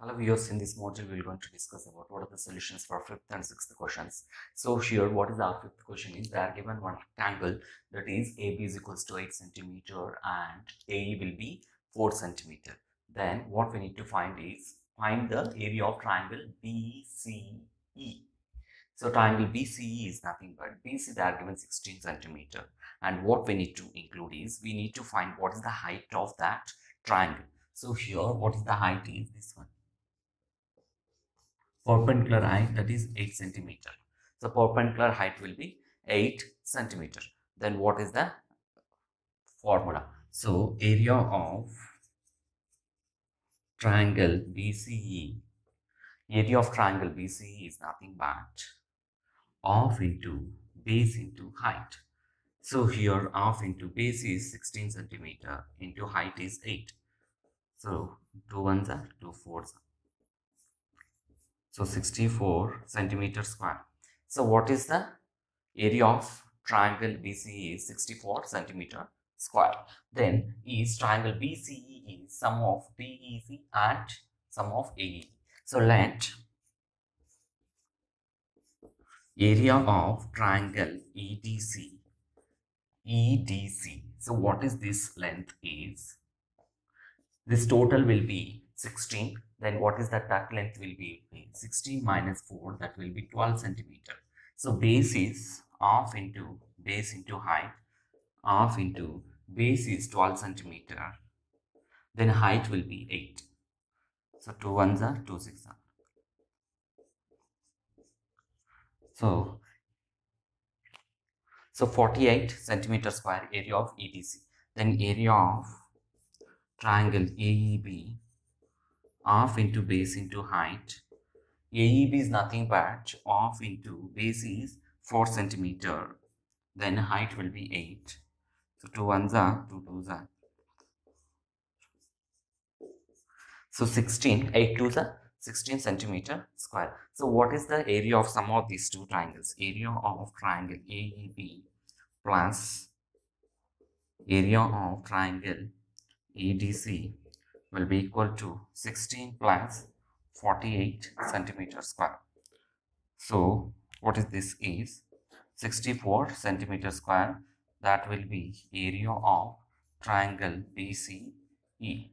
Hello viewers, in this module we are going to discuss about what are the solutions for fifth and sixth questions. So here what is our fifth question is they are given one rectangle that is AB is equals to 8 centimeter and AE will be 4 centimeter. Then what we need to find is find the area of triangle BCE. So triangle BCE is nothing but BC they are given 16 centimeter and what we need to include is we need to find what is the height of that triangle. So here what is the height is this one perpendicular height that is 8 centimeter. So perpendicular height will be 8 centimeter. Then what is the formula? So area of triangle BCE, area of triangle BCE is nothing but half into base into height. So here half into base is 16 centimeter into height is 8. So 2 ones are 2 fours are. So 64 centimeter square. So what is the area of triangle BCE is 64 centimeter square. Then is triangle BCE is sum of BEC and sum of AE. So let area of triangle EDC EDC. So what is this length is? This total will be 16 then what is that that length will be 16 minus 4 that will be 12 centimeter. So base is half into base into height half into base is 12 centimeter then height will be 8 so 2 ones are 2 6 are. So so 48 centimeter square area of EDC then area of triangle AEB half into base into height. AEB is nothing but half into base is 4 centimeter. Then height will be 8. So 2 ones are 2 twos are. So 16, 8 twos are 16 centimeter square. So what is the area of sum of these two triangles? Area of triangle AEB plus area of triangle ADC will be equal to 16 plus 48 centimeter square. So what is this is 64 centimeter square that will be area of triangle BCE.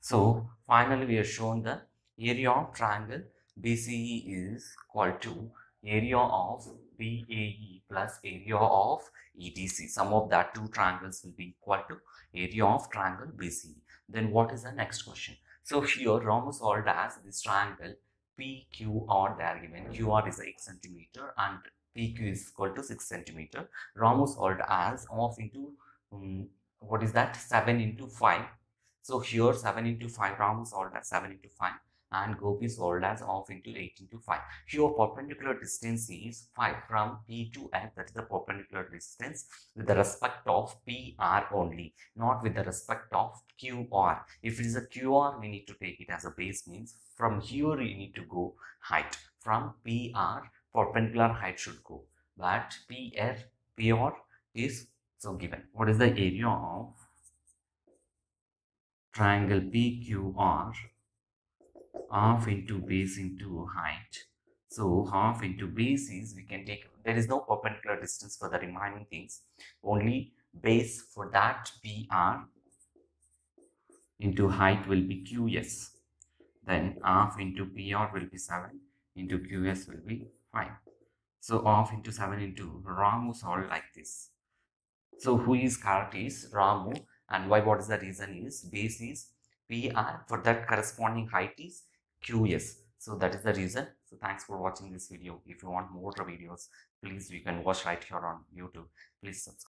So finally we have shown the area of triangle BCE is equal to area of BAE plus area of EDC. Sum of that two triangles will be equal to area of triangle BCE. Then what is the next question? So here Ramu solved as this triangle PQR they are given. QR is 8 centimeter and PQ is equal to 6 centimeter. Ramu solved as off into um, what is that 7 into 5. So here 7 into 5 Ramu solved as 7 into 5 and Gopi solved as off into 18 to 5. Here perpendicular distance is 5 from P to F that is the perpendicular distance with the respect of PR only not with the respect of QR. If it is a QR we need to take it as a base means from here you need to go height from PR perpendicular height should go but PR PR is so given. What is the area of triangle PQR half into base into height. So half into base is we can take there is no perpendicular distance for the remaining things. Only base for that PR into height will be QS then half into PR will be 7 into QS will be 5 so half into 7 into Ramu solved like this. So who is correct is Ramu and why what is the reason is base is PR for that corresponding height is QS. So that is the reason. So thanks for watching this video. If you want more videos, please you can watch right here on YouTube. Please subscribe.